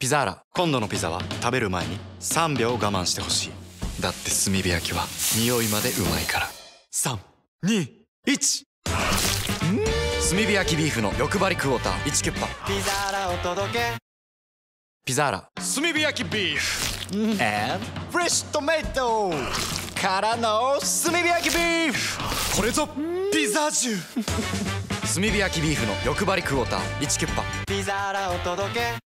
ピザーラ。今度のピザは食べる前に3秒我慢してほしい。だって炭火焼きは匂いまでうまいから。321炭火焼きビーフの欲張りクォーター。1キュッパ。ピザーラを届け。ピザーラ。炭火焼きビーフ。And フレッシュトマトからの炭火焼きビーフ。これぞピザーュ 炭火焼きビーフの欲張りクォーター。1キュッパ。ピザーラを届け。